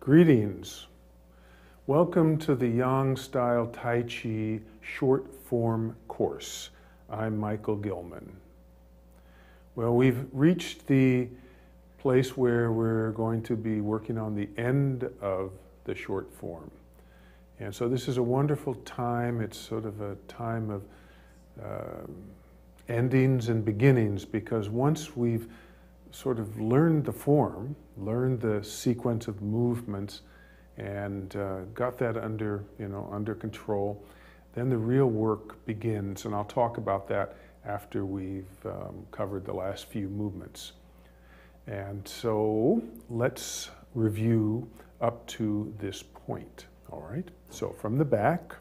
Greetings. Welcome to the Yang Style Tai Chi short form course. I'm Michael Gilman. Well, we've reached the place where we're going to be working on the end of the short form. And so this is a wonderful time. It's sort of a time of uh, endings and beginnings because once we've sort of learned the form, learned the sequence of movements, and uh, got that under, you know, under control, then the real work begins. And I'll talk about that after we've um, covered the last few movements. And so let's review up to this point. All right, so from the back.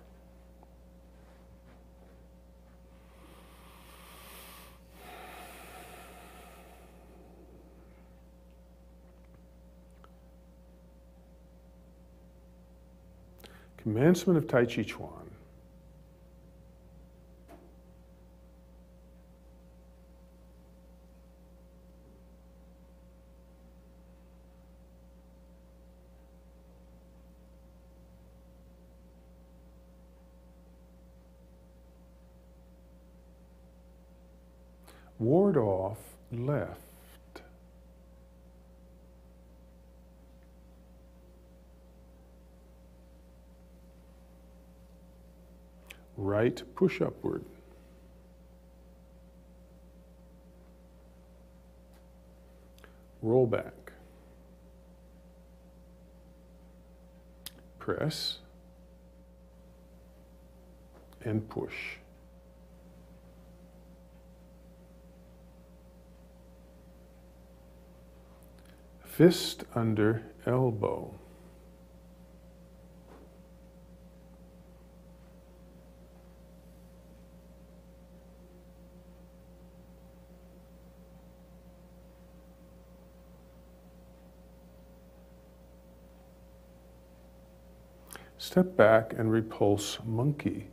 Commencement of Tai Chi Chuan. ward off left. Right push upward. Roll back. Press and push. fist under elbow. Step back and repulse monkey.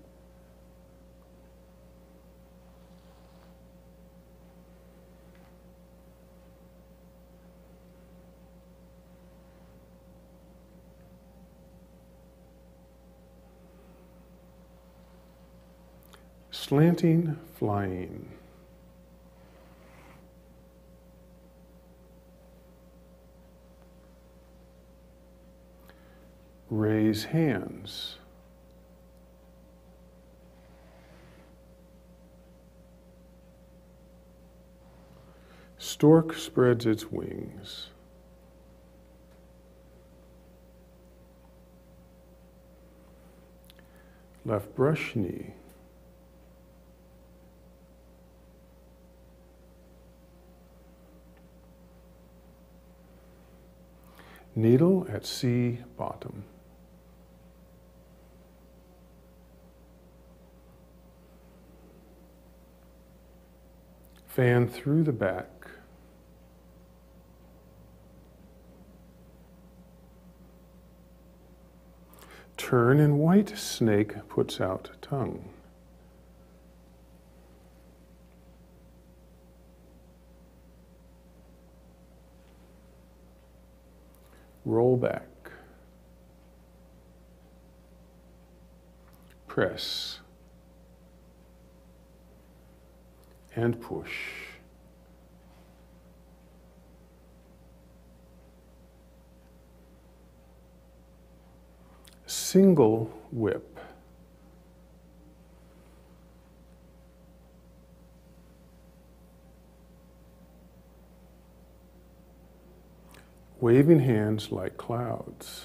Slanting flying. Raise hands. Stork spreads its wings. Left brush knee. Needle at sea bottom. Fan through the back. Turn and white snake puts out tongue. roll back, press, and push. Single whip. waving hands like clouds.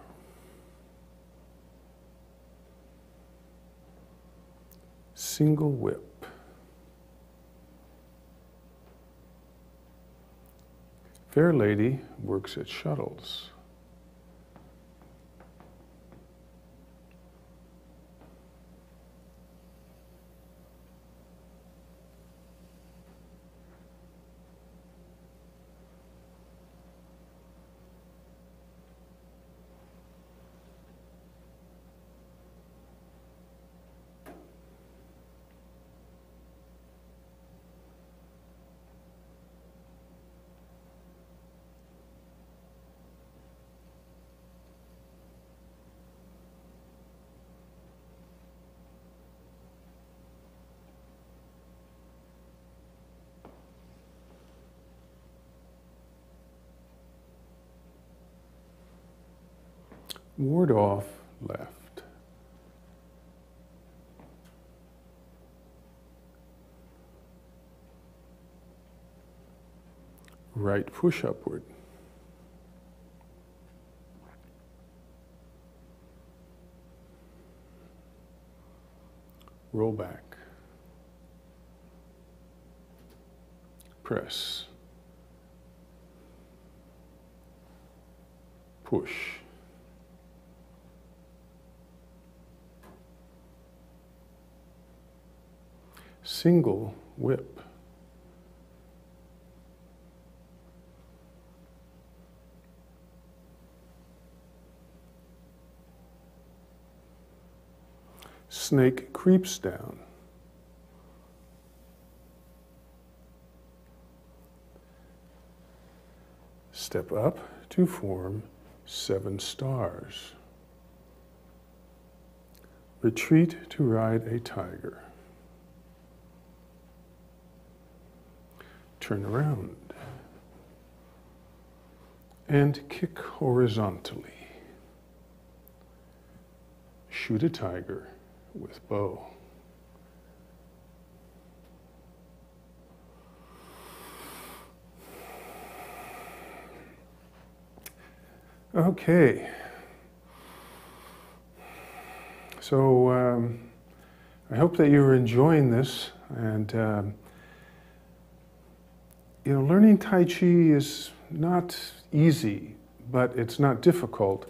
single whip. Fair Lady works at shuttles. Ward off left. Right push upward. Roll back. Press. Push. Single whip. Snake creeps down. Step up to form seven stars. Retreat to ride a tiger. Turn around and kick horizontally. Shoot a tiger with bow. Okay. So um, I hope that you're enjoying this and. Um, you know, learning Tai Chi is not easy, but it's not difficult.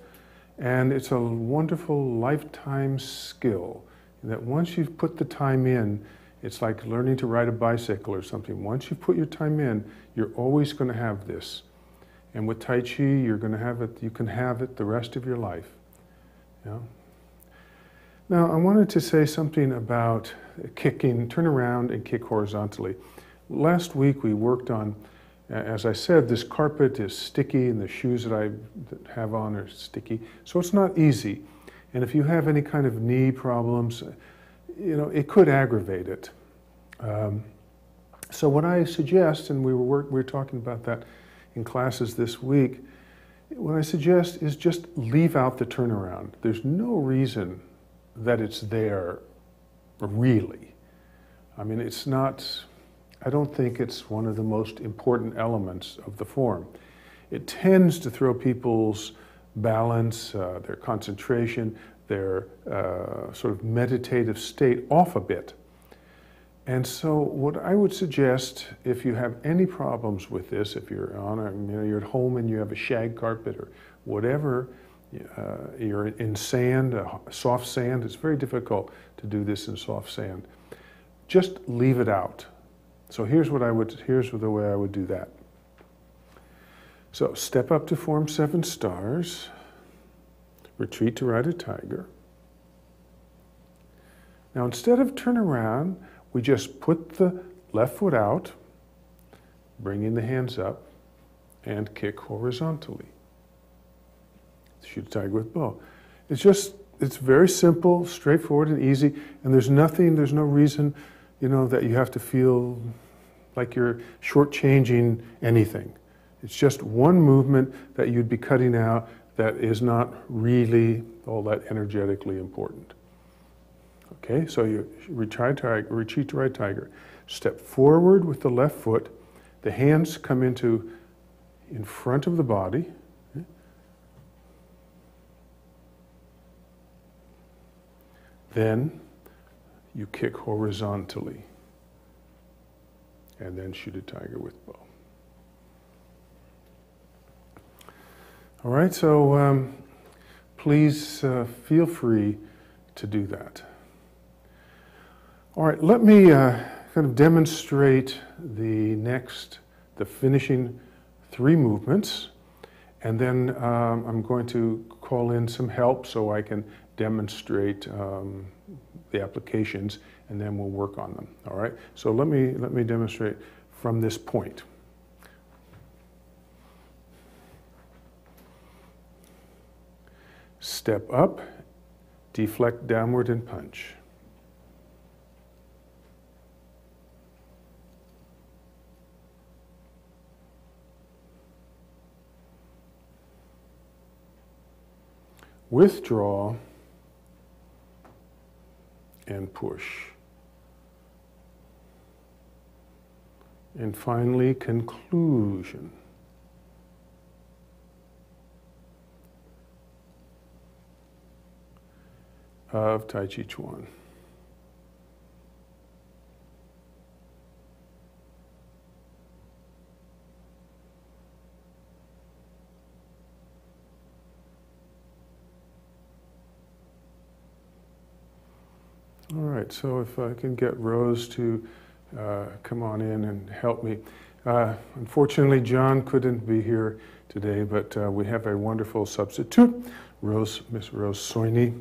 And it's a wonderful lifetime skill that once you've put the time in, it's like learning to ride a bicycle or something. Once you've put your time in, you're always going to have this. And with Tai Chi, you're going to have it, you can have it the rest of your life. Yeah. Now, I wanted to say something about kicking, turn around and kick horizontally. Last week we worked on, as I said, this carpet is sticky and the shoes that I have on are sticky, so it's not easy. And if you have any kind of knee problems, you know, it could aggravate it. Um, so what I suggest, and we were, work, we were talking about that in classes this week, what I suggest is just leave out the turnaround. There's no reason that it's there, really. I mean, it's not, I don't think it's one of the most important elements of the form. It tends to throw people's balance, uh, their concentration, their uh, sort of meditative state off a bit. And so, what I would suggest, if you have any problems with this, if you're on, a, you know, you're at home and you have a shag carpet or whatever, uh, you're in sand, uh, soft sand. It's very difficult to do this in soft sand. Just leave it out. So here's what I would, here's the way I would do that. So step up to form seven stars, retreat to ride a tiger. Now instead of turn around, we just put the left foot out, bringing the hands up, and kick horizontally. Shoot a tiger with bow. It's just, it's very simple, straightforward, and easy, and there's nothing, there's no reason you know, that you have to feel like you're shortchanging anything. It's just one movement that you'd be cutting out that is not really all that energetically important. Okay, so you retreat to, retreat to right tiger. Step forward with the left foot. The hands come into in front of the body. Then you kick horizontally. And then shoot a tiger with bow. All right, so um, please uh, feel free to do that. All right, let me uh, kind of demonstrate the next, the finishing three movements, and then um, I'm going to call in some help so I can demonstrate um, the applications, and then we'll work on them. All right. So let me let me demonstrate from this point. Step up, deflect downward, and punch. Withdraw and push. And finally, conclusion. of Tai Chi Chuan. All right, so if I can get Rose to uh, come on in and help me. Uh, unfortunately, John couldn't be here today, but uh, we have a wonderful substitute, Rose, Miss Rose Soini,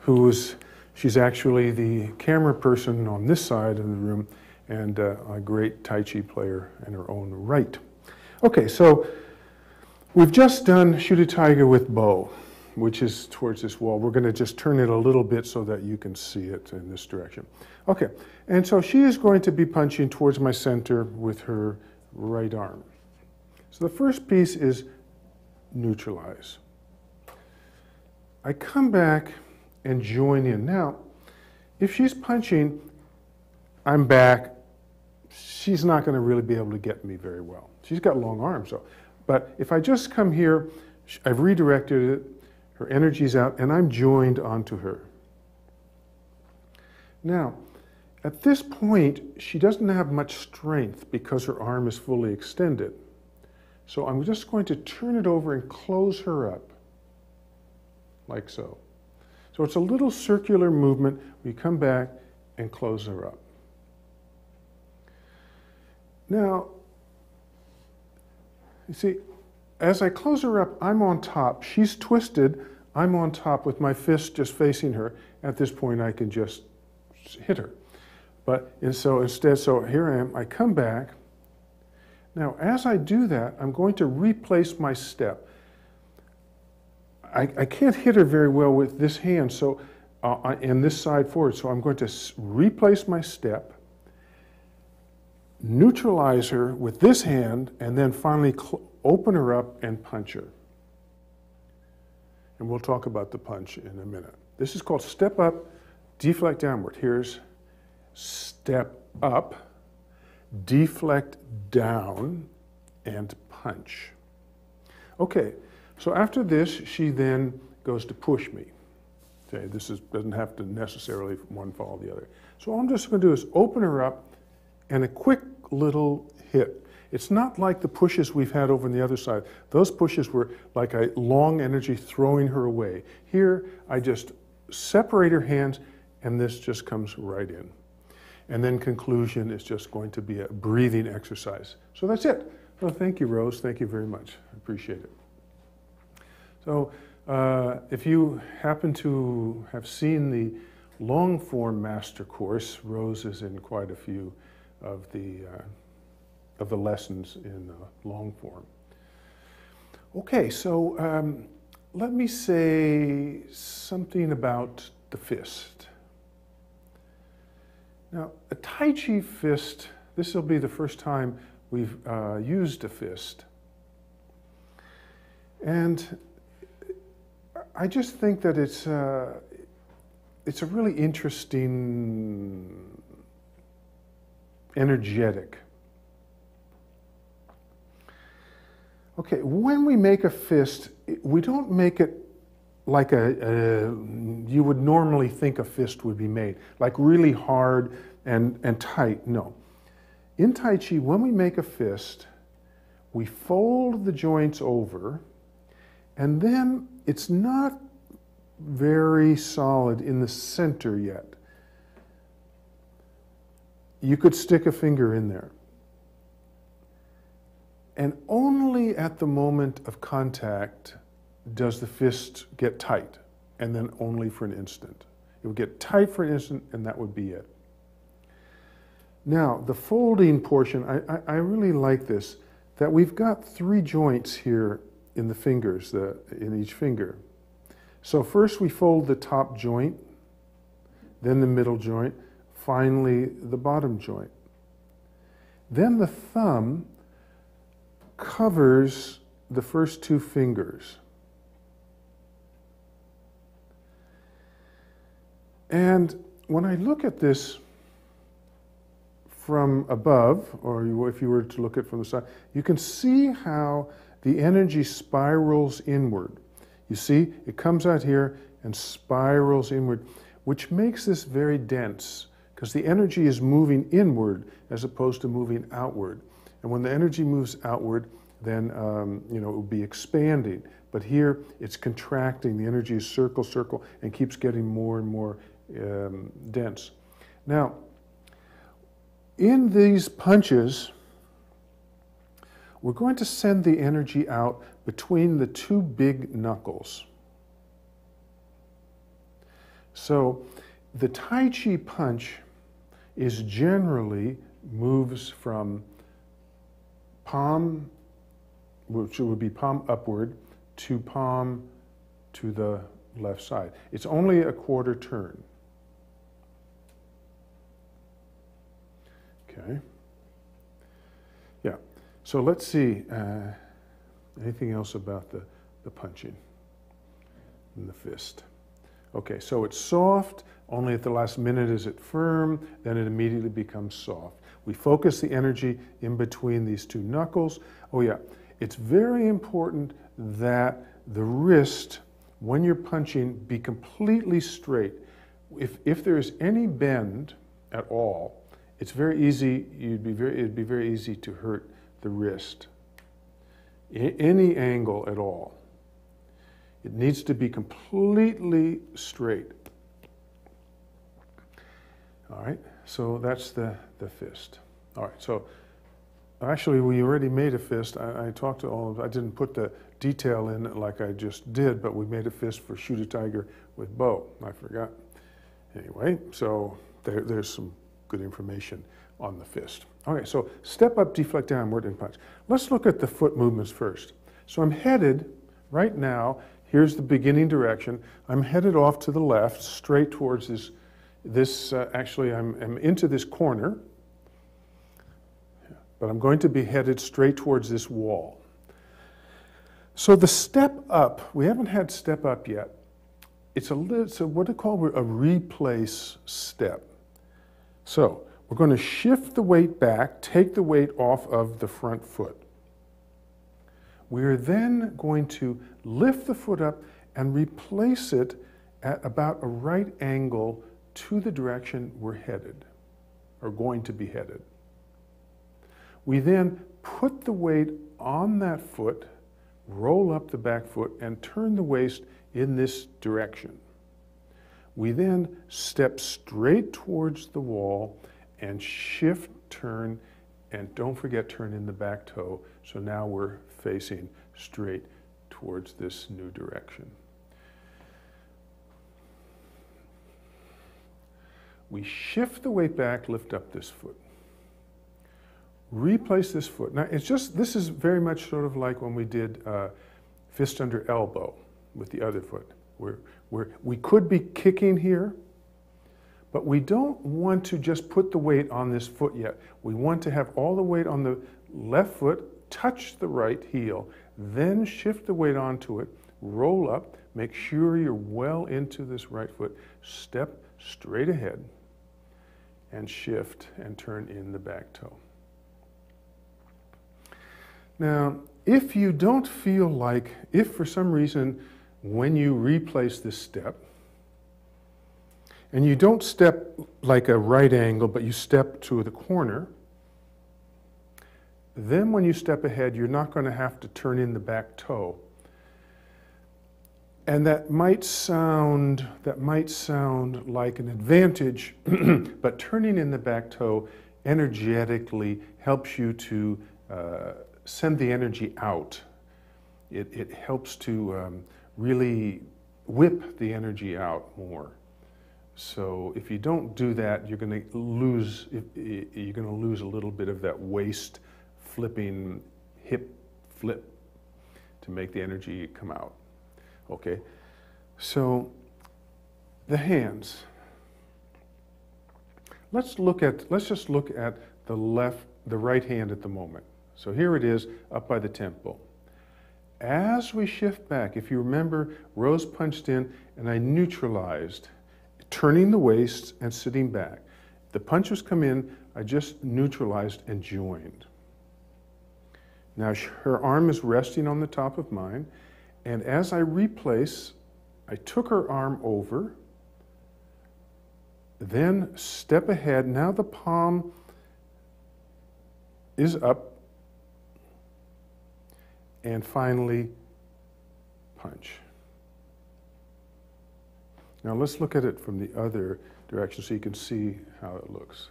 who's she's actually the camera person on this side of the room and uh, a great Tai Chi player in her own right. Okay, so we've just done Shoot a Tiger with Bow which is towards this wall. We're going to just turn it a little bit so that you can see it in this direction. Okay, and so she is going to be punching towards my center with her right arm. So the first piece is neutralize. I come back and join in. Now, if she's punching, I'm back. She's not going to really be able to get me very well. She's got long arms, though. But if I just come here, I've redirected it, her energy's out, and I'm joined onto her. Now, at this point, she doesn't have much strength because her arm is fully extended. So I'm just going to turn it over and close her up, like so. So it's a little circular movement. We come back and close her up. Now, you see, as I close her up, I'm on top. She's twisted. I'm on top with my fist just facing her. At this point, I can just hit her. But and so instead, so here I am. I come back. Now, as I do that, I'm going to replace my step. I, I can't hit her very well with this hand, so uh, and this side forward. So I'm going to replace my step, neutralize her with this hand, and then finally open her up and punch her. And we'll talk about the punch in a minute. This is called step up, deflect downward. Here's step up, deflect down, and punch. Okay, so after this, she then goes to push me. Okay, this is, doesn't have to necessarily one follow the other. So all I'm just going to do is open her up and a quick little hit. It's not like the pushes we've had over on the other side. Those pushes were like a long energy throwing her away. Here, I just separate her hands and this just comes right in. And then conclusion is just going to be a breathing exercise. So that's it. Well, thank you, Rose. Thank you very much. I appreciate it. So uh, if you happen to have seen the long form master course, Rose is in quite a few of the uh, of the lessons in uh, long form. Okay, so um, let me say something about the fist. Now, a Tai Chi fist, this will be the first time we've uh, used a fist. And I just think that it's, uh, it's a really interesting, energetic Okay, when we make a fist, we don't make it like a, a, you would normally think a fist would be made, like really hard and, and tight. No. In Tai Chi, when we make a fist, we fold the joints over, and then it's not very solid in the center yet. You could stick a finger in there. And only at the moment of contact does the fist get tight, and then only for an instant. It would get tight for an instant, and that would be it. Now, the folding portion, I, I, I really like this, that we've got three joints here in the fingers, the, in each finger. So first we fold the top joint, then the middle joint, finally the bottom joint. Then the thumb covers the first two fingers. And when I look at this from above, or if you were to look at it from the side, you can see how the energy spirals inward. You see, it comes out here and spirals inward, which makes this very dense because the energy is moving inward as opposed to moving outward. And when the energy moves outward, then um, you know it will be expanding. But here it's contracting. The energy is circle, circle, and keeps getting more and more um, dense. Now, in these punches, we're going to send the energy out between the two big knuckles. So the Tai Chi punch is generally moves from palm, which would be palm upward, to palm to the left side. It's only a quarter turn. Okay. Yeah. So let's see. Uh, anything else about the, the punching in the fist? Okay, so it's soft. Only at the last minute is it firm. Then it immediately becomes soft. We focus the energy in between these two knuckles. Oh, yeah. It's very important that the wrist, when you're punching, be completely straight. If, if there's any bend at all, it's very easy, you'd be very, it'd be very easy to hurt the wrist. I, any angle at all. It needs to be completely straight. All right, so that's the, the fist. All right, so actually we already made a fist. I, I talked to all of, I didn't put the detail in like I just did, but we made a fist for shoot a tiger with bow. I forgot. Anyway, so there, there's some good information on the fist. Okay, so step up, deflect downward, and punch. Let's look at the foot movements first. So I'm headed right now, here's the beginning direction. I'm headed off to the left, straight towards this, this uh, actually I'm, I'm into this corner, but I'm going to be headed straight towards this wall. So the step up, we haven't had step up yet. It's a, it's a what you call a replace step. So we're going to shift the weight back, take the weight off of the front foot. We're then going to lift the foot up and replace it at about a right angle to the direction we're headed, or going to be headed. We then put the weight on that foot, roll up the back foot, and turn the waist in this direction. We then step straight towards the wall and shift, turn, and don't forget turn in the back toe. So now we're facing straight towards this new direction. We shift the weight back, lift up this foot. Replace this foot. Now it's just, this is very much sort of like when we did uh, fist under elbow with the other foot. We're, we're, we could be kicking here, but we don't want to just put the weight on this foot yet. We want to have all the weight on the left foot, touch the right heel, then shift the weight onto it, roll up, make sure you're well into this right foot, step straight ahead, and shift and turn in the back toe. Now, if you don't feel like, if for some reason when you replace this step, and you don't step like a right angle, but you step to the corner, then when you step ahead, you're not going to have to turn in the back toe. And that might sound that might sound like an advantage, but turning in the back toe energetically helps you to uh, send the energy out. It, it helps to um, really whip the energy out more. So if you don't do that, you're going to lose. You're going to lose a little bit of that waist flipping hip flip to make the energy come out. Okay, so the hands. Let's look at. Let's just look at the left, the right hand at the moment. So here it is up by the temple. As we shift back, if you remember, Rose punched in and I neutralized, turning the waist and sitting back. The punches come in, I just neutralized and joined. Now her arm is resting on the top of mine, and as I replace, I took her arm over, then step ahead. Now the palm is up and finally punch. Now let's look at it from the other direction so you can see how it looks.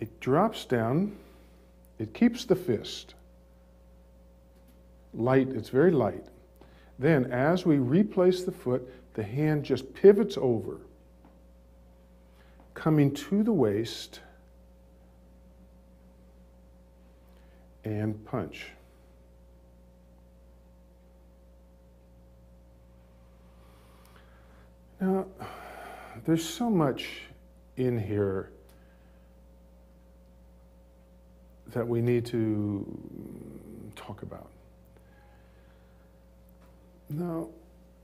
It drops down, it keeps the fist light, it's very light. Then, as we replace the foot, the hand just pivots over, coming to the waist and punch. Now, there's so much in here that we need to talk about. Now,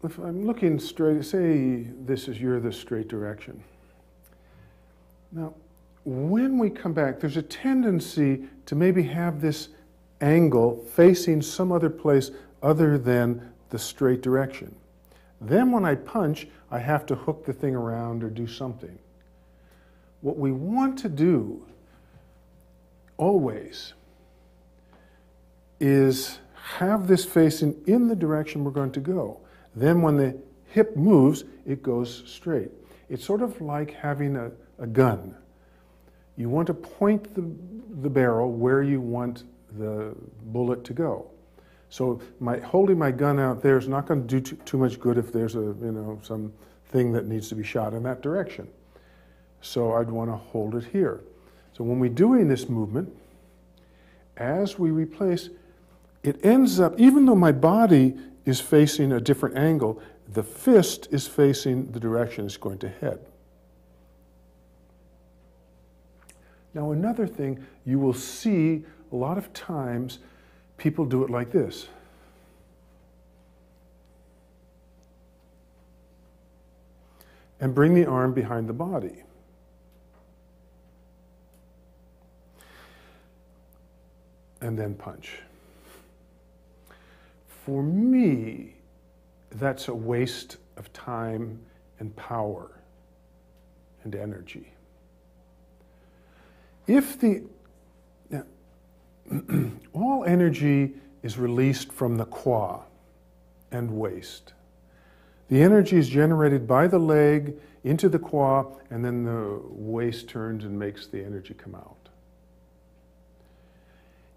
if I'm looking straight, say this is you're the straight direction. Now, when we come back, there's a tendency to maybe have this angle facing some other place other than the straight direction. Then when I punch, I have to hook the thing around or do something. What we want to do always is have this facing in the direction we're going to go. Then when the hip moves, it goes straight. It's sort of like having a, a gun. You want to point the, the barrel where you want the bullet to go. So my, holding my gun out there is not going to do too, too much good if there's a, you know, some thing that needs to be shot in that direction. So I'd want to hold it here. So when we're doing this movement, as we replace, it ends up, even though my body is facing a different angle, the fist is facing the direction it's going to head. Now, another thing, you will see a lot of times people do it like this. And bring the arm behind the body. And then punch. For me, that's a waste of time and power and energy. If the now, all energy is released from the qua and waist. The energy is generated by the leg into the qua, and then the waist turns and makes the energy come out.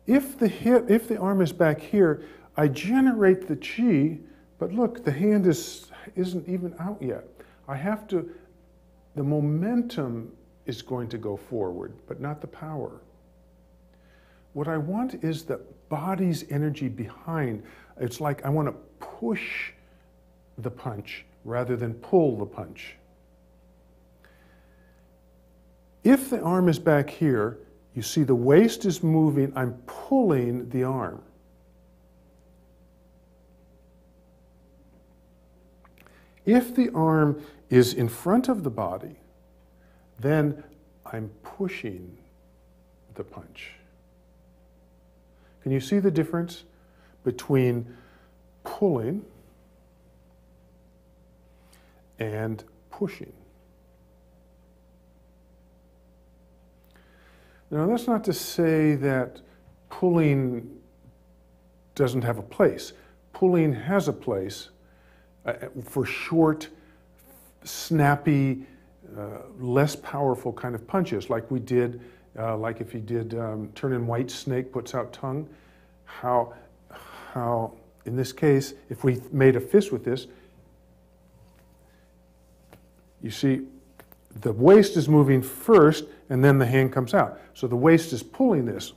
If the hip, if the arm is back here, I generate the chi, but look, the hand is isn't even out yet. I have to the momentum is going to go forward, but not the power. What I want is the body's energy behind. It's like I want to push the punch rather than pull the punch. If the arm is back here, you see the waist is moving, I'm pulling the arm. If the arm is in front of the body, then I'm pushing the punch. Can you see the difference between pulling and pushing. Now, that's not to say that pulling doesn't have a place. Pulling has a place for short, snappy, uh, less powerful kind of punches, like we did, uh, like if he did um, turn in white snake puts out tongue. How, how, in this case, if we made a fist with this, you see, the waist is moving first and then the hand comes out. So the waist is pulling this.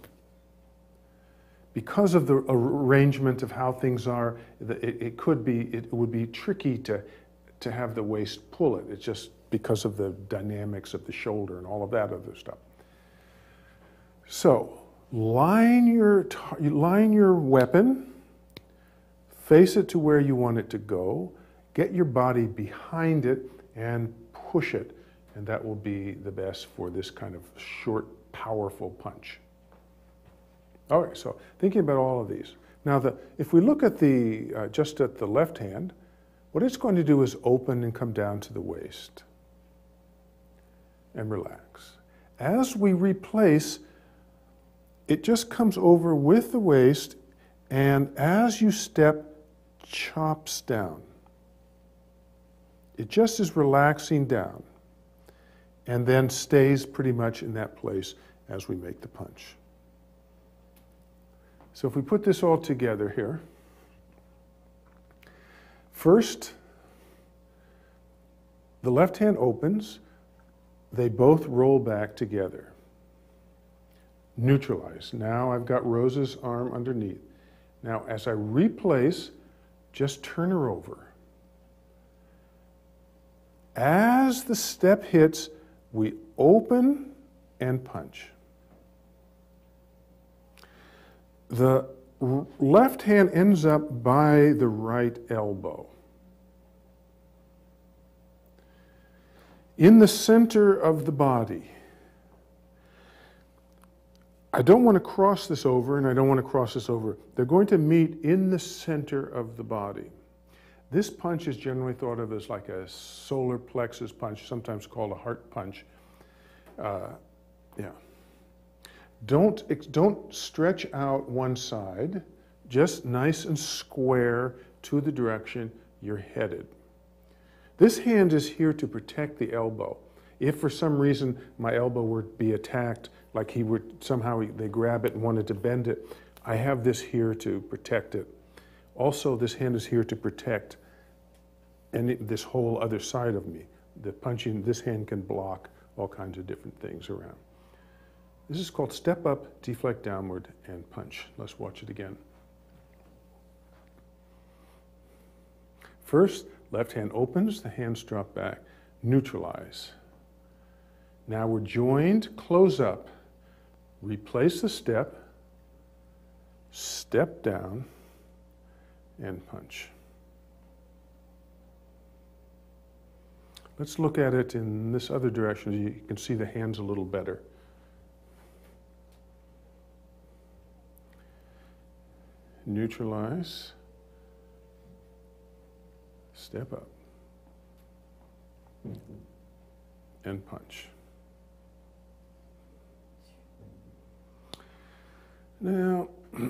Because of the arrangement of how things are, it, it could be, it would be tricky to, to have the waist pull it. It's just because of the dynamics of the shoulder and all of that other stuff. So line your, line your weapon, face it to where you want it to go, get your body behind it, and push it and that will be the best for this kind of short, powerful punch. All right, so thinking about all of these. Now, the, if we look at the, uh, just at the left hand, what it's going to do is open and come down to the waist and relax. As we replace, it just comes over with the waist, and as you step, chops down. It just is relaxing down and then stays pretty much in that place as we make the punch. So if we put this all together here, first, the left hand opens, they both roll back together. Neutralize. Now I've got Rose's arm underneath. Now as I replace, just turn her over. As the step hits, we open and punch. The left hand ends up by the right elbow. In the center of the body. I don't want to cross this over and I don't want to cross this over. They're going to meet in the center of the body. This punch is generally thought of as like a solar plexus punch, sometimes called a heart punch. Uh, yeah. Don't, don't stretch out one side, just nice and square to the direction you're headed. This hand is here to protect the elbow. If for some reason my elbow were to be attacked, like he would somehow they grab it and wanted to bend it, I have this here to protect it. Also, this hand is here to protect and this whole other side of me. The punching, this hand can block all kinds of different things around. This is called step up, deflect downward, and punch. Let's watch it again. First, left hand opens, the hands drop back, neutralize. Now we're joined, close up, replace the step, step down, and punch. Let's look at it in this other direction. You can see the hands a little better. Neutralize. Step up. And punch. Now,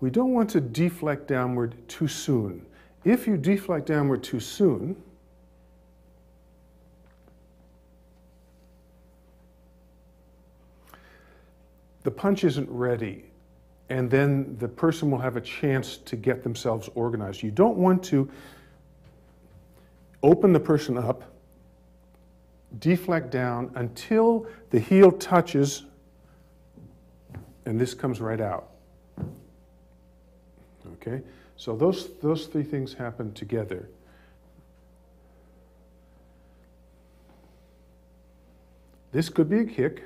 we don't want to deflect downward too soon. If you deflect downward too soon, the punch isn't ready, and then the person will have a chance to get themselves organized. You don't want to open the person up, deflect down until the heel touches, and this comes right out. Okay? So those, those three things happen together. This could be a kick.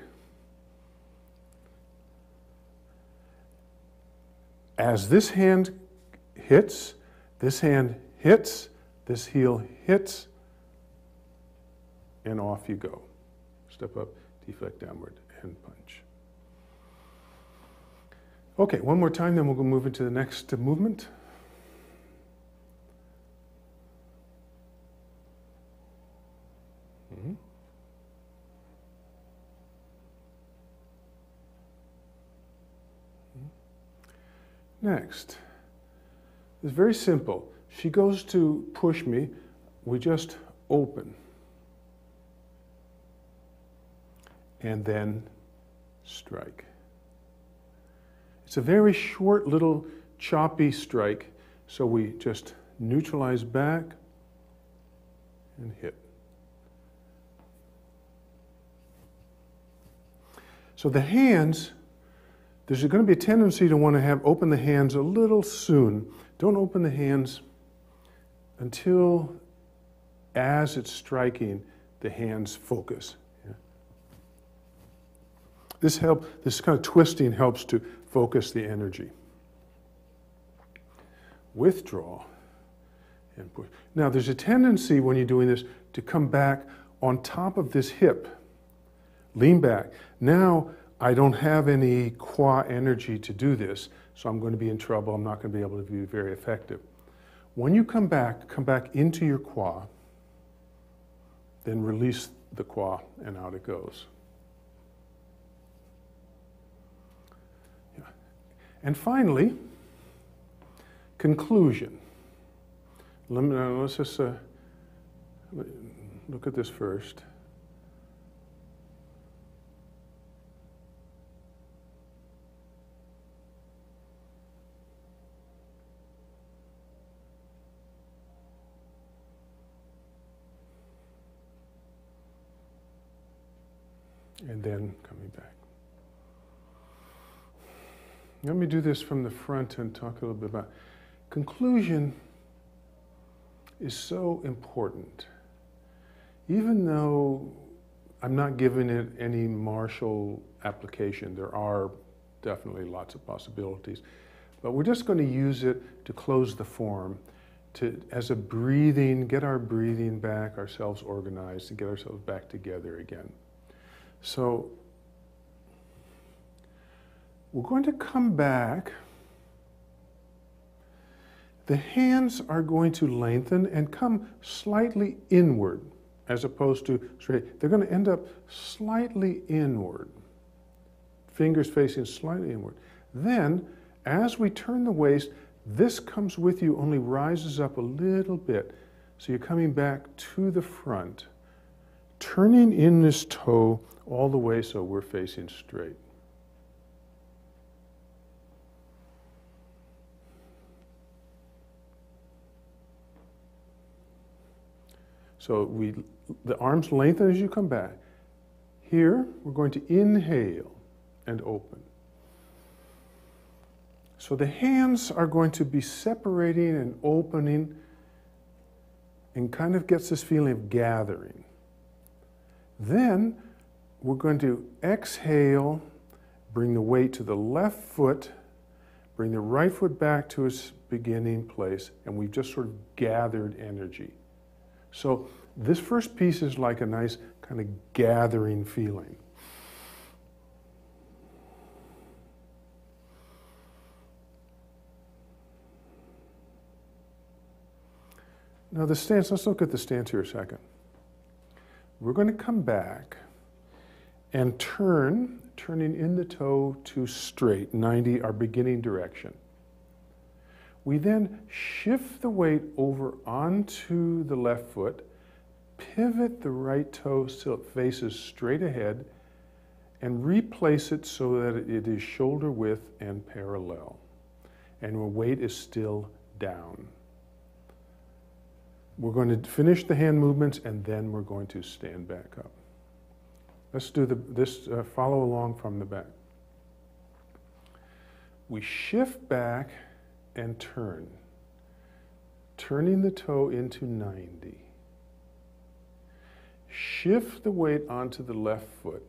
As this hand hits, this hand hits, this heel hits, and off you go. Step up, deflect downward, and punch. Okay, one more time, then we'll go move into the next movement. Next, it's very simple. She goes to push me, we just open. And then strike. It's a very short, little choppy strike, so we just neutralize back and hit. So the hands, there's going to be a tendency to want to have open the hands a little soon. Don't open the hands until, as it's striking, the hands focus. This help, this kind of twisting helps to focus the energy. Withdraw and push. Now, there's a tendency when you're doing this to come back on top of this hip. Lean back. Now, I don't have any kua energy to do this, so I'm going to be in trouble. I'm not going to be able to be very effective. When you come back, come back into your kua, then release the kua, and out it goes. Yeah. And finally, conclusion. Let me, let's just uh, look at this first. And then coming back. Let me do this from the front and talk a little bit about conclusion is so important. Even though I'm not giving it any martial application, there are definitely lots of possibilities. But we're just going to use it to close the form, to, as a breathing, get our breathing back, ourselves organized, and get ourselves back together again. So we're going to come back. The hands are going to lengthen and come slightly inward as opposed to straight. They're going to end up slightly inward, fingers facing slightly inward. Then, as we turn the waist, this comes with you, only rises up a little bit. So you're coming back to the front, turning in this toe all the way so we're facing straight. So we, the arms lengthen as you come back. Here, we're going to inhale and open. So the hands are going to be separating and opening and kind of gets this feeling of gathering. Then we're going to exhale, bring the weight to the left foot, bring the right foot back to its beginning place, and we've just sort of gathered energy. So this first piece is like a nice kind of gathering feeling. Now the stance, let's look at the stance here a second. We're going to come back and turn, turning in the toe to straight, 90, our beginning direction. We then shift the weight over onto the left foot, pivot the right toe so it faces straight ahead, and replace it so that it is shoulder width and parallel. And our weight is still down. We're going to finish the hand movements and then we're going to stand back up. Let's do the, this, uh, follow along from the back. We shift back and turn, turning the toe into 90. Shift the weight onto the left foot.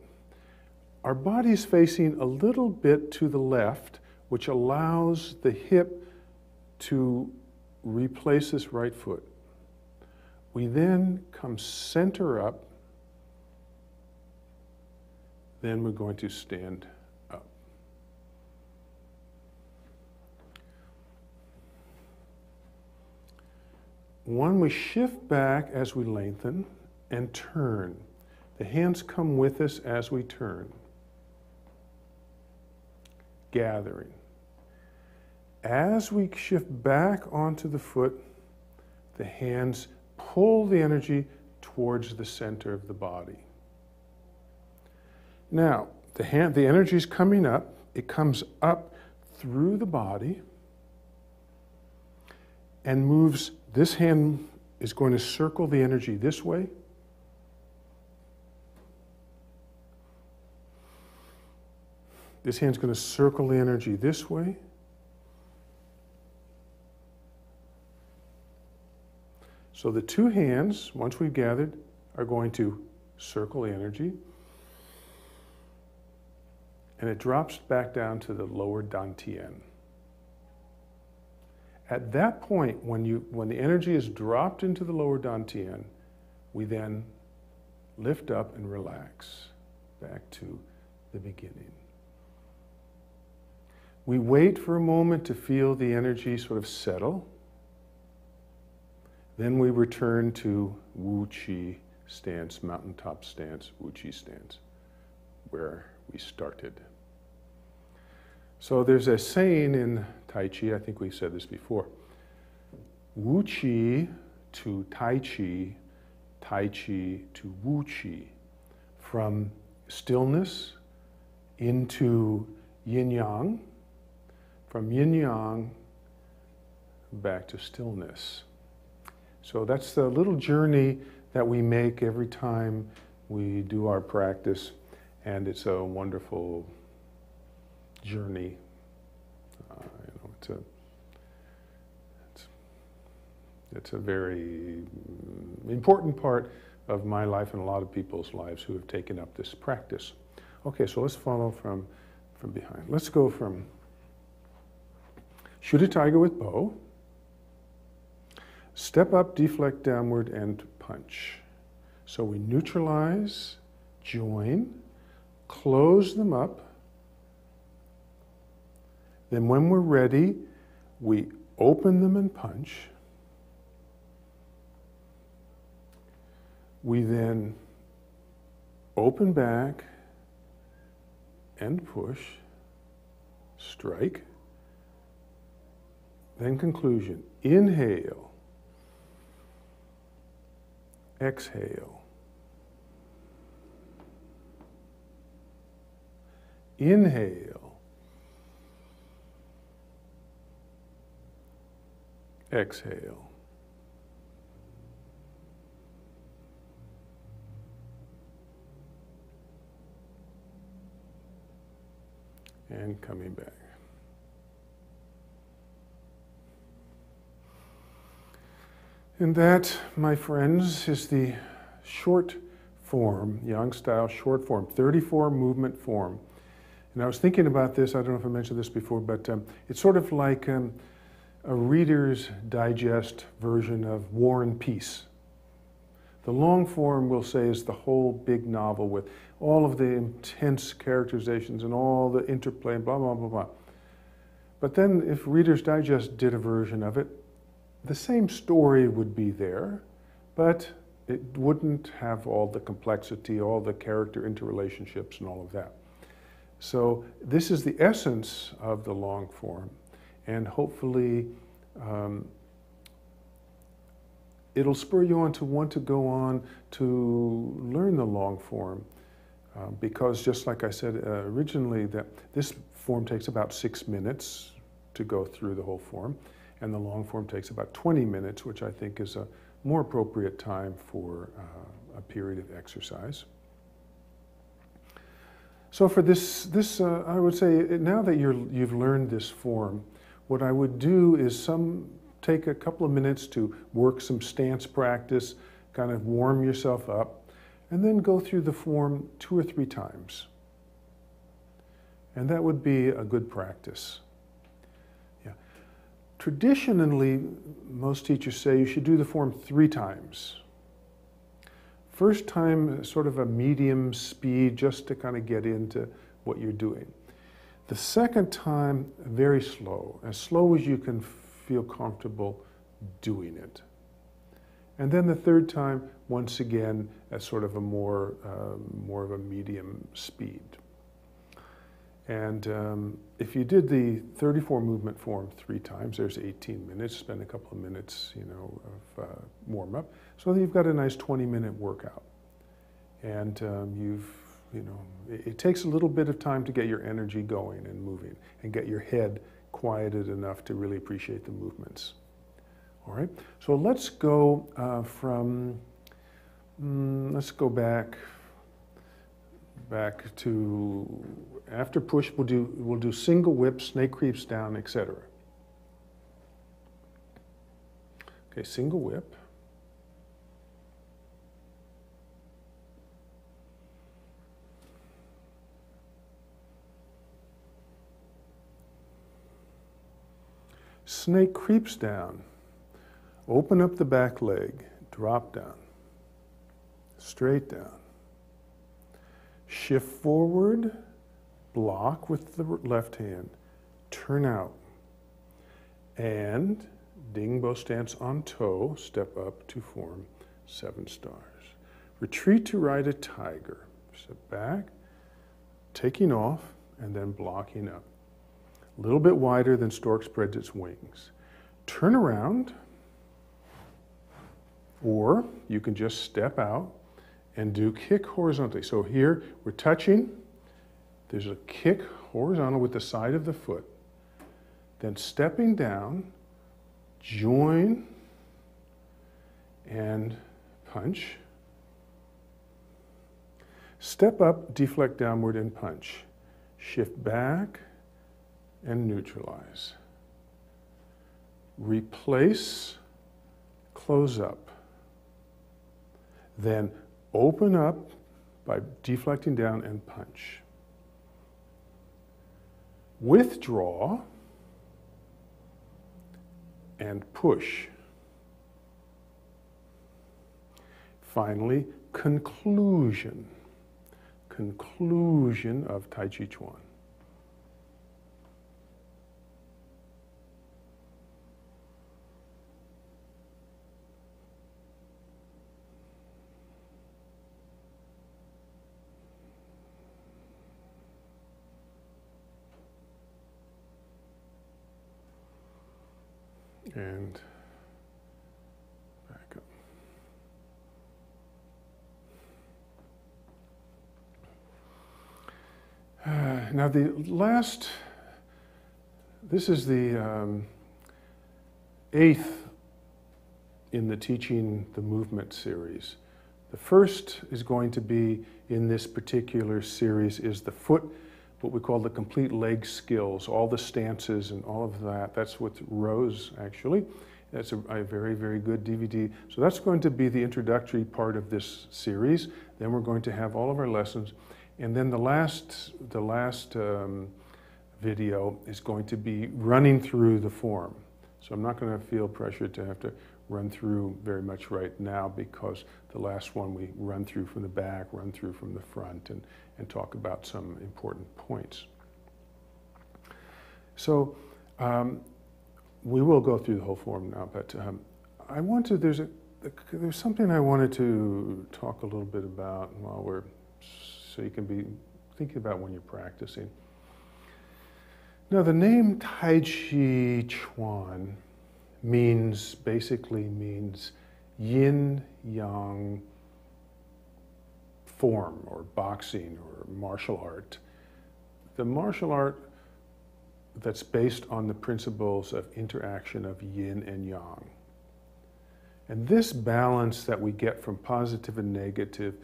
Our body's facing a little bit to the left, which allows the hip to replace this right foot. We then come center up. Then we're going to stand up. One, we shift back as we lengthen and turn. The hands come with us as we turn. Gathering. As we shift back onto the foot, the hands pull the energy towards the center of the body. Now, the, hand, the energy is coming up. It comes up through the body and moves. This hand is going to circle the energy this way. This hand's going to circle the energy this way. So the two hands, once we've gathered, are going to circle the energy. And it drops back down to the lower dantian. At that point, when, you, when the energy is dropped into the lower dantian, we then lift up and relax back to the beginning. We wait for a moment to feel the energy sort of settle. Then we return to Wu Qi stance, mountaintop stance, Wu Qi stance, where we started. So there's a saying in Tai Chi, I think we said this before Wu Qi to Tai Chi, Tai Chi to Wu Qi, from stillness into yin yang, from yin yang back to stillness. So that's the little journey that we make every time we do our practice, and it's a wonderful journey. Uh, you know, it's a it's, it's a very important part of my life and a lot of people's lives who have taken up this practice. Okay, so let's follow from from behind. Let's go from shoot a tiger with bow. Step up, deflect downward, and punch. So we neutralize, join, close them up. Then, when we're ready, we open them and punch. We then open back and push, strike. Then, conclusion. Inhale. Exhale. Inhale. Exhale. And coming back. And that, my friends, is the short form, Yang style short form, 34 movement form. And I was thinking about this, I don't know if I mentioned this before, but um, it's sort of like um, a Reader's Digest version of War and Peace. The long form, we'll say, is the whole big novel with all of the intense characterizations and all the interplay and blah, blah, blah, blah. But then if Reader's Digest did a version of it, the same story would be there, but it wouldn't have all the complexity, all the character interrelationships, and all of that. So, this is the essence of the long form, and hopefully, um, it'll spur you on to want to go on to learn the long form. Uh, because, just like I said uh, originally, that this form takes about six minutes to go through the whole form and the long form takes about 20 minutes, which I think is a more appropriate time for uh, a period of exercise. So for this, this uh, I would say now that you're, you've learned this form, what I would do is some take a couple of minutes to work some stance practice, kind of warm yourself up, and then go through the form two or three times. And that would be a good practice. Traditionally, most teachers say you should do the form three times. First time, sort of a medium speed, just to kind of get into what you're doing. The second time, very slow, as slow as you can feel comfortable doing it. And then the third time, once again, at sort of a more, um, more of a medium speed. And um, if you did the 34 movement form three times, there's 18 minutes. Spend a couple of minutes, you know, of uh, warm up. So you've got a nice 20 minute workout. And um, you've, you know, it, it, takes a little bit of time to get your energy going and moving and get your head quieted enough to really appreciate the movements. All right, so let's go uh, from, mm, let's go back, back to, after push, we'll do, we'll do single whip, snake creeps down, etc. Okay, single whip. Snake creeps down. Open up the back leg, drop down, straight down. Shift forward, block with the left hand, turn out. And Dingbo stance on toe, step up to form seven stars. Retreat to ride a tiger. Step back, taking off, and then blocking up. A little bit wider than stork spreads its wings. Turn around, or you can just step out and do kick horizontally. So here we're touching, there's a kick horizontal with the side of the foot. Then stepping down, join and punch. Step up, deflect downward and punch. Shift back and neutralize. Replace, close up. Then open up by deflecting down and punch. Withdraw and push. Finally, conclusion. Conclusion of Tai Chi Chuan. And back up. Uh, now the last, this is the um, eighth in the Teaching the Movement series. The first is going to be in this particular series is the foot what we call the complete leg skills, all the stances and all of that. That's with Rose, actually. That's a, a, very, very good DVD. So that's going to be the introductory part of this series. Then we're going to have all of our lessons. And then the last, the last um, video is going to be running through the form. So I'm not going to feel pressured to have to run through very much right now because the last one we run through from the back, run through from the front, and, and talk about some important points. So um, we will go through the whole form now, but um, I want to, there's, a, there's something I wanted to talk a little bit about while we're, so you can be thinking about when you're practicing. Now the name Tai Chi Chuan means basically means yin yang form or boxing or martial art. The martial art that's based on the principles of interaction of yin and yang. And this balance that we get from positive and negative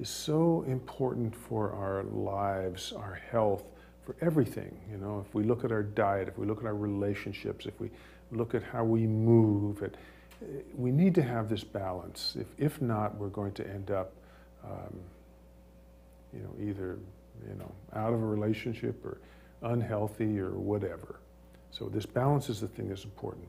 is so important for our lives, our health, for everything. You know, if we look at our diet, if we look at our relationships, if we look at how we move. It, we need to have this balance. If, if not, we're going to end up, um, you know, either, you know, out of a relationship or unhealthy or whatever. So this balance is the thing that's important.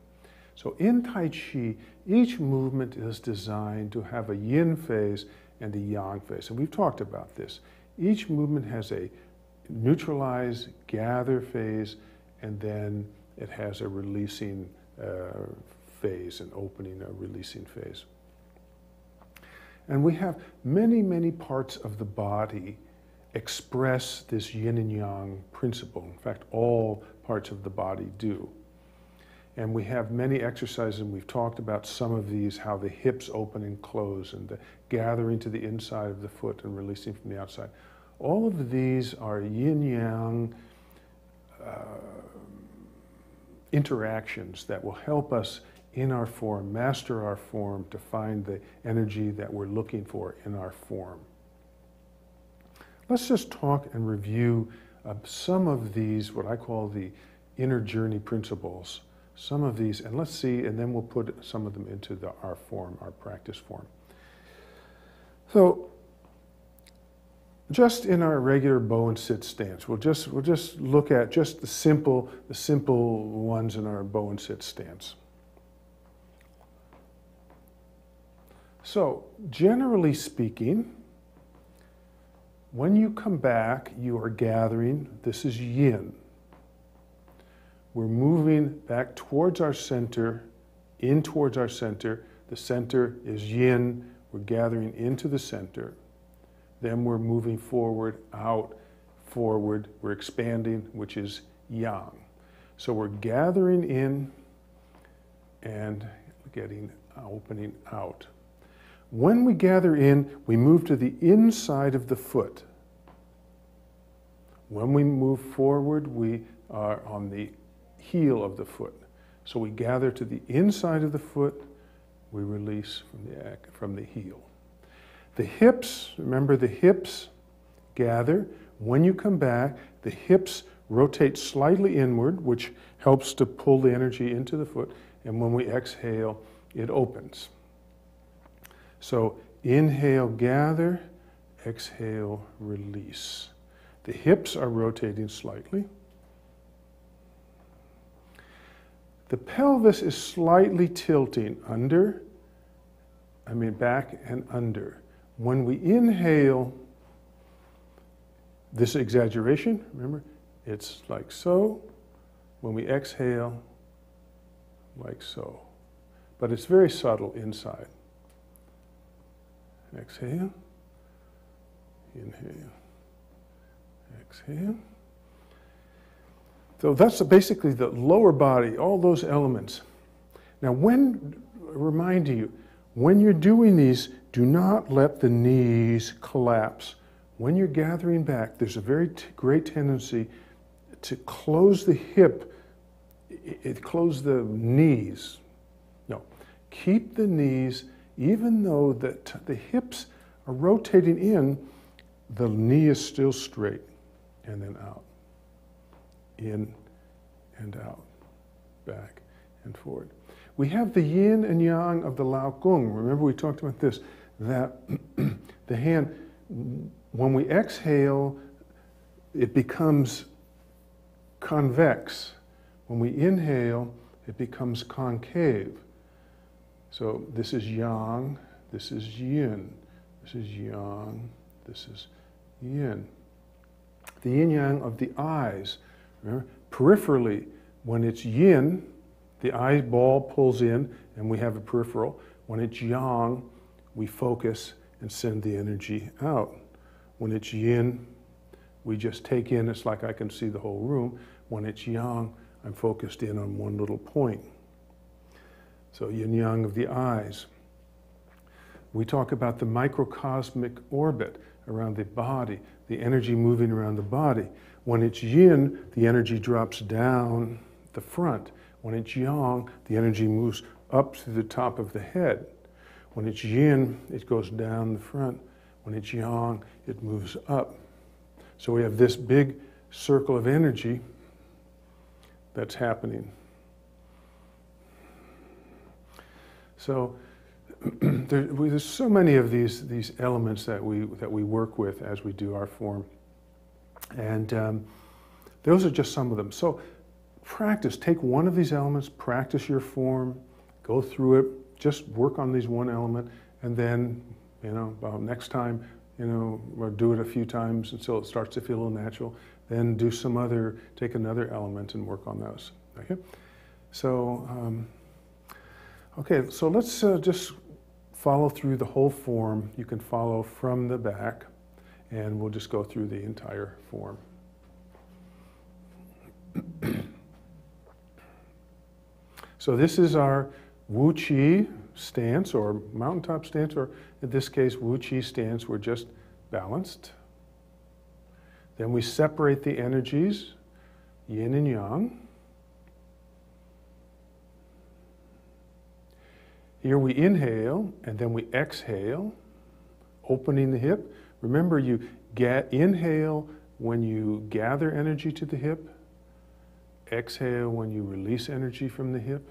So in Tai Chi, each movement is designed to have a yin phase and a yang phase. And we've talked about this. Each movement has a neutralize, gather phase, and then it has a releasing uh, phase, an opening, a releasing phase. And we have many, many parts of the body express this yin and yang principle. In fact, all parts of the body do. And we have many exercises, and we've talked about some of these how the hips open and close, and the gathering to the inside of the foot and releasing from the outside. All of these are yin yang uh, interactions that will help us in our form, master our form to find the energy that we're looking for in our form. Let's just talk and review uh, some of these, what I call the inner journey principles some of these, and let's see, and then we'll put some of them into the, our form, our practice form. So, just in our regular bow and sit stance, we'll just we'll just look at just the simple the simple ones in our bow and sit stance. So, generally speaking, when you come back, you are gathering. This is yin. We're moving back towards our center, in towards our center. The center is yin. We're gathering into the center. Then we're moving forward, out, forward. We're expanding, which is yang. So we're gathering in and getting uh, opening out. When we gather in, we move to the inside of the foot. When we move forward, we are on the heel of the foot. So we gather to the inside of the foot, we release from the, from the heel. The hips, remember the hips gather. When you come back, the hips rotate slightly inward, which helps to pull the energy into the foot. And when we exhale, it opens. So inhale, gather, exhale, release. The hips are rotating slightly. The pelvis is slightly tilting under, I mean back and under. When we inhale, this exaggeration, remember, it's like so. When we exhale, like so. But it's very subtle inside. Exhale, inhale, exhale. So that's basically the lower body, all those elements. Now, when, remind you, when you're doing these, do not let the knees collapse. When you're gathering back, there's a very great tendency to close the hip, it, it close the knees. No, keep the knees, even though the, t- the hips are rotating in, the knee is still straight and then out in and out, back and forward. We have the yin and yang of the Lao Kung. Remember, we talked about this that the hand, when we exhale, it becomes convex. When we inhale, it becomes concave. So this is yang, this is yin, this is yang, this is yin. The yin yang of the eyes Remember? Peripherally, when it's yin, the eyeball pulls in and we have a peripheral. When it's yang, we focus and send the energy out. When it's yin, we just take in, it's like I can see the whole room. When it's yang, I'm focused in on one little point. So yin yang of the eyes. We talk about the microcosmic orbit around the body, the energy moving around the body. When it's yin, the energy drops down the front. When it's yang, the energy moves up to the top of the head. When it's yin, it goes down the front. When it's yang, it moves up. So we have this big circle of energy that's happening. So there, there's so many of these, these elements that we, that we work with as we do our form. And um, those are just some of them. So practice. Take one of these elements, practice your form, go through it, just work on these one element, and then, you know, next time, you know, or do it a few times until it starts to feel a little natural. Then do some other, take another element and work on those. Okay? So, um, okay, so let's uh, just follow through the whole form. You can follow from the back, and we'll just go through the entire form. So this is our Wu Qi stance or mountaintop stance, or in this case, Wu Qi stance. We're just balanced. Then we separate the energies, yin and yang. Here we inhale and then we exhale, opening the hip. Remember, you get, inhale when you gather energy to the hip, exhale when you release energy from the hip.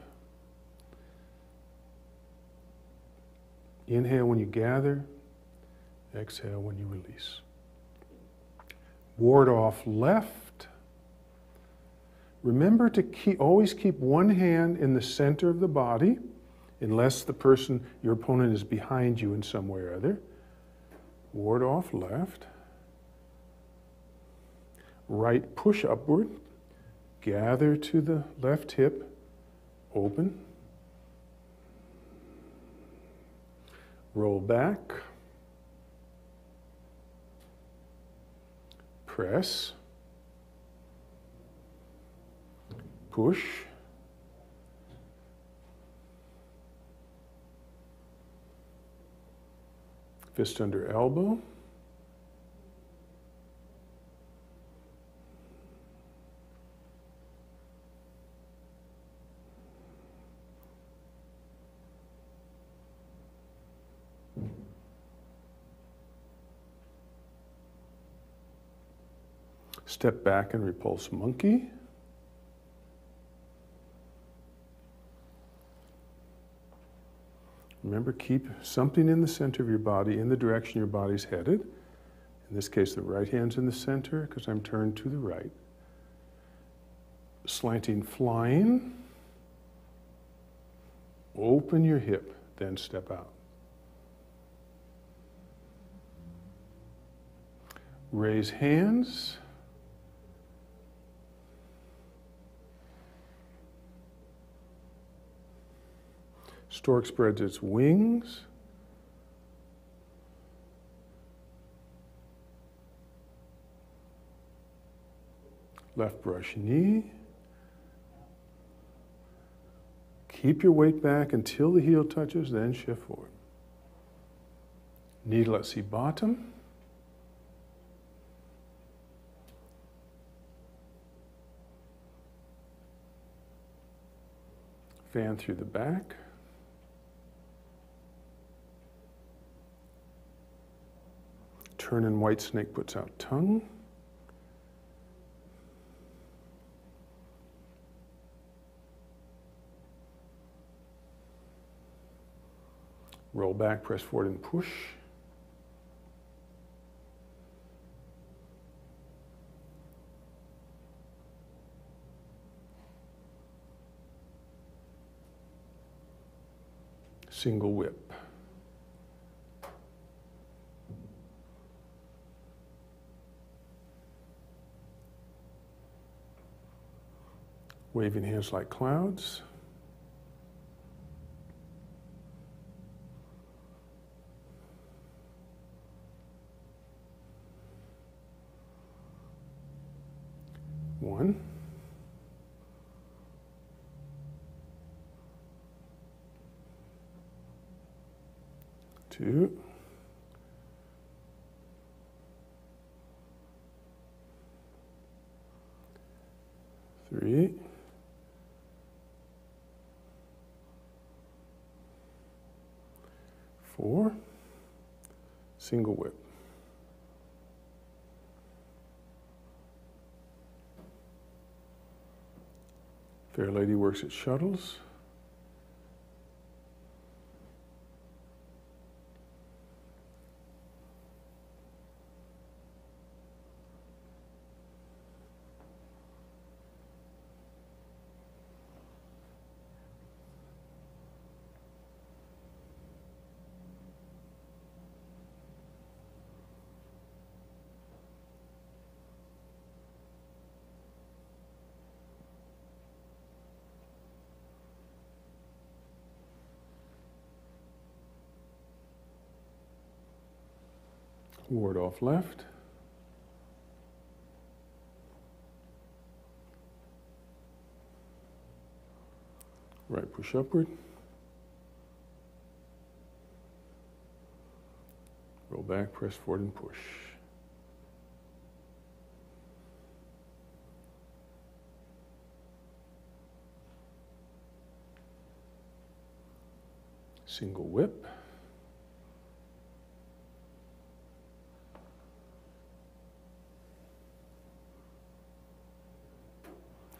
Inhale when you gather, exhale when you release. Ward off left. Remember to keep, always keep one hand in the center of the body unless the person, your opponent, is behind you in some way or other. Ward off left. Right push upward. Gather to the left hip. Open. Roll back. Press. Push. Fist under elbow. Step back and repulse monkey. Remember, keep something in the center of your body in the direction your body's headed. In this case, the right hand's in the center because I'm turned to the right. Slanting flying. Open your hip, then step out. Raise hands. Stork spreads its wings. Left brush knee. Keep your weight back until the heel touches, then shift forward. Needle at sea bottom. Fan through the back. Turn and white snake puts out tongue. Roll back, press forward, and push. Single whip. Waving hands like clouds. One. Two. Three. Four, single whip. Fair lady works at shuttles. Ward off left. Right push upward. Roll back, press forward and push. Single whip.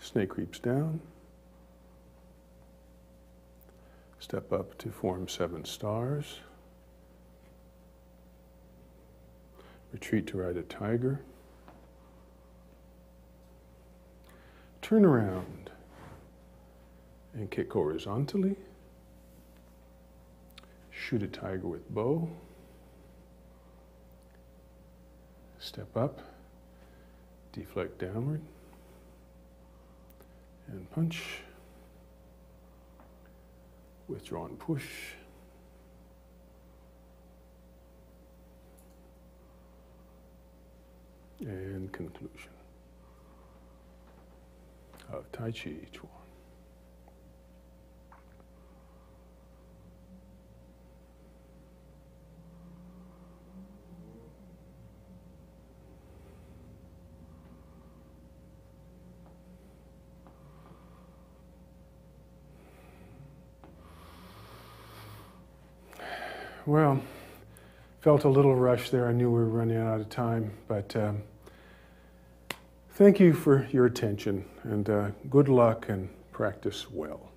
Snake creeps down. Step up to form seven stars. Retreat to ride a tiger. Turn around and kick horizontally. Shoot a tiger with bow. Step up, deflect downward and punch, withdraw and push, and conclusion. Of Tai Chi Chuan. Well, felt a little rush there. I knew we were running out of time, but um, thank you for your attention and uh, good luck and practice well.